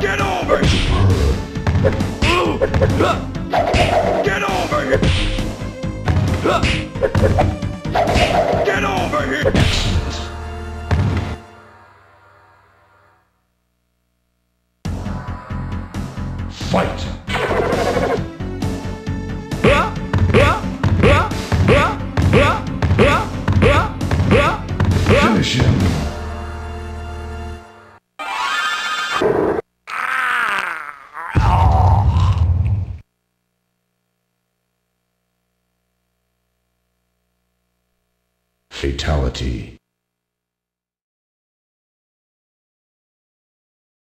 Get over here! Get over here! Get over here! Fight! Finish him! Fatality.